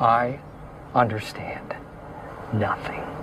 I understand nothing.